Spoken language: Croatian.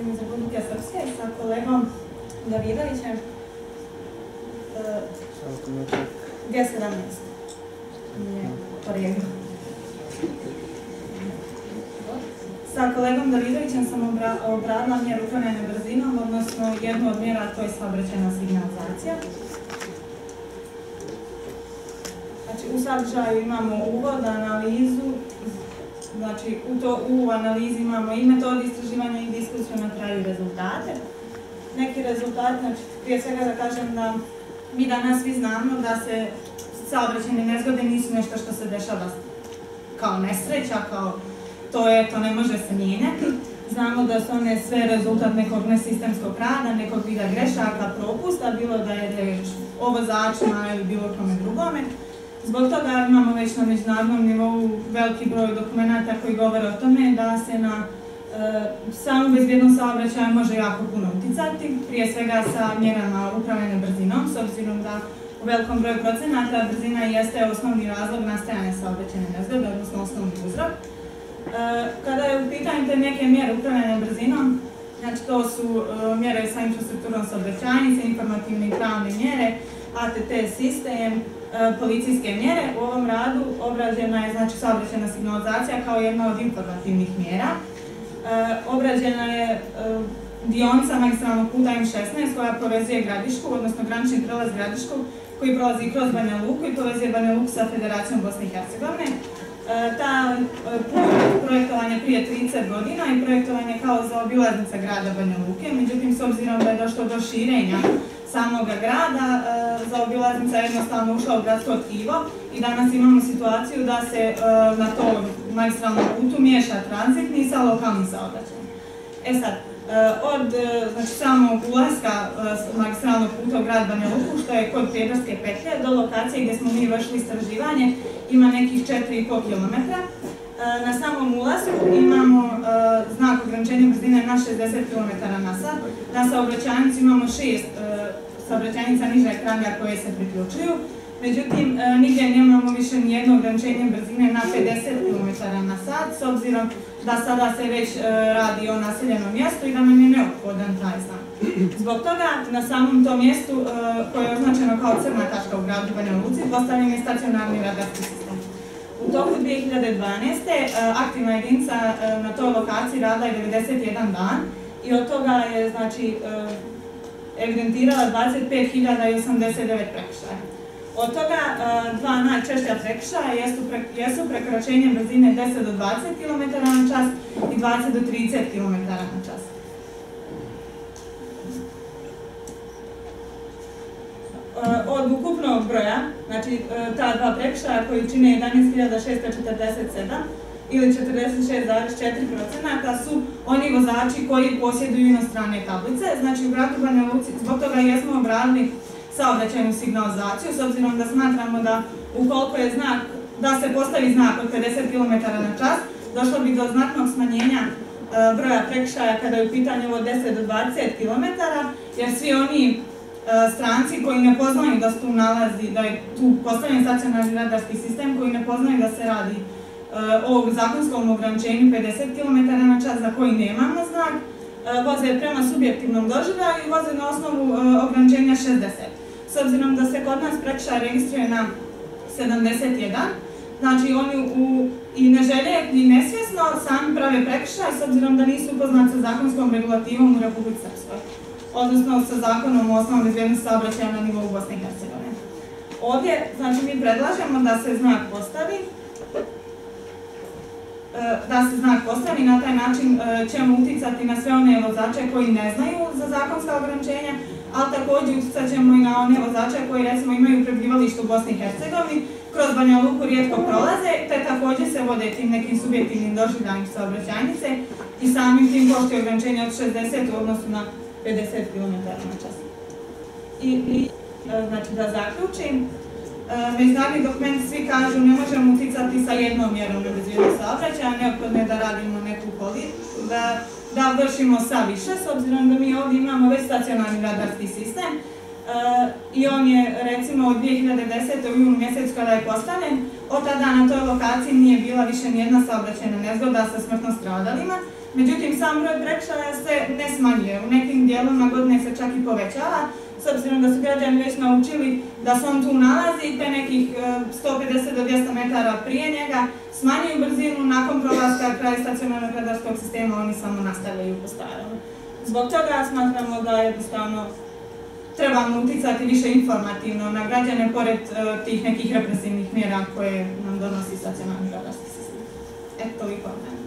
dolazim iz Republike Srpske sa kolegom Davidovićem. E, G17. Nije porijeklo. Sa kolegom Davidovićem sam obradila mjeru upravljanja brzinom, odnosno jednu od mjera to je saobraćajna signalizacija. Znači, u sadržaju imamo uvod, analizu, znači u, to, u analizi imamo i metode istraživanja i kraju rezultate. Neki rezultati, znači prije svega da kažem da mi danas svi znamo da se saobraćajne nezgode nisu nešto što se dešava kao nesreća, kao to je, to ne može se mijenjati. Znamo da su one sve rezultat nekog nesistemskog rada, nekog vida grešaka, propusta, bilo da je reč o vozačima ili bilo kome drugome. Zbog toga imamo već na međunarodnom nivou veliki broj dokumenta koji govore o tome da se na e, samu bezbjednost saobraćaja može jako puno uticati, prije svega sa mjerama upravljanja brzinom, s obzirom da u velikom broju procenata brzina jeste osnovni razlog nastajanja saobraćajne nezgode, odnosno osnovni uzrok. E, kada je u pitanju te neke mjere upravljanja brzinom, znači to su e, mjere sa infrastrukturom saobraćajnice, informativne i pravne mjere, ATT sistem, policijske mjere. U ovom radu obrađena je znači, saobraćena signalizacija kao jedna od informativnih mjera. E, obrađena je e, dionica magistralnog puta M16 koja povezuje Gradišku, odnosno granični prelaz Gradišku koji prolazi kroz Banja Luku i povezuje Banja Luku sa Federacijom Bosne i Hercegovine. Ta put projektovan je prije 30 godina i projektovan je kao za obilaznica grada Banja Luke, međutim s obzirom da je došlo do širenja samog grada, e, zaobilaznica je jednostavno ušla u gradsko tkivo i danas imamo situaciju da se e, na tom magistralnom putu miješa tranzitni sa lokalnim saobraćajem. E sad, e, od znači, samog ulaska magistralnog puta u grad Banja Luku, što je kod Prijedarske petlje, do lokacije gdje smo mi vršili istraživanje, ima nekih 4,5 km. Na samom ulazu imamo znak ograničenja brzine na 60 km na sat. Na saobraćajnici imamo 6 saobraćajnica nižeg ranga koje se priključuju. Međutim, e, nigdje nemamo više nijedno ograničenje brzine na 50 km na sat, s obzirom da sada se već e, radi o naseljenom mjestu i da nam je neophodan taj znak. Zbog toga, na samom tom mjestu, e, koje je označeno kao crna tačka u gradu Banja Luci, postavljen je stacionarni radarski sistem. U toku 2012. aktivna jedinica na toj lokaciji radila je 91 dan i od toga je znači, evidentirala 25.089 prekršaja. Od toga e, dva najčešća prekršaja jesu prekoračenje brzine 10 do 20 km na čas i 20 do 30 km na čas. E, od ukupnog broja, znači e, ta dva prekršaja koji čine 11.647, ili 46,4% su oni vozači koji posjeduju inostrane tablice. Znači u gradu Banja Luci zbog toga jesmo obradili saobraćajnu signalizaciju s obzirom da smatramo da ukoliko je znak, da se postavi znak od 50 km na čas, došlo bi do znatnog smanjenja e, broja prekršaja kada je u pitanju od 10 do 20 km, jer svi oni stranci koji ne poznaju da se tu nalazi, da je tu postavljen stacionarni radarski sistem, koji ne poznaju da se radi Eh, ovog zakonskom ograničenju 50 km na čas za koji nemamo znak, eh, voze prema subjektivnom doživljaju i voze na osnovu ograničenja 60. S obzirom da se kod nas prekršaj registruje na 71, znači oni i ne želje i nesvjesno sami prave prekršaj s obzirom da nisu upoznati sa zakonskom regulativom u Republike Srpskoj, odnosno sa zakonom o osnovom bezbjednosti saobraćaja na nivou Bosne i Hercegovine. Ovdje, znači mi predlažemo da se znak postavi E, da se znak postavi, na taj način e, ćemo uticati na sve one vozače koji ne znaju za zakonska ograničenja, ali također uticat ćemo i na one vozače koji recimo imaju prebivalište u Bosni i Hercegovini, kroz Banja Luku rijetko prolaze, te također se vode tim nekim subjektivnim doživljanjem saobraćajnice i samim tim pošti ograničenja od 60 u odnosu na 50 km na čas. I, i e, znači da zaključim, međunarodni dokumenti svi kažu ne možemo uticati sa jednom mjerom na bezbjednost saobraćaja, neophodno je da radimo neku politiku, da, da vršimo sa više, s obzirom da mi ovdje imamo već stacionarni radarski sistem e, i on je recimo od 2010. u junu mjesec kada je postavljen, od tada na toj lokaciji nije bila više nijedna saobraćajna nezgoda sa smrtno stradalima, Međutim, sam broj prekršaja se ne smanjuje, u nekim dijelovima godine se čak i povećava, s obzirom da su građani već naučili da se on tu nalazi, te nekih 150 do 200 metara prije njega, smanjuju brzinu, nakon prolaska kraj stacionarnog radarskog sistema oni samo nastavljaju po starom. Zbog toga smatramo da jednostavno trebamo uticati više informativno na građane pored e, tih nekih represivnih mjera koje nam donosi stacionarni radarski sistem. Eto, toliko od mene.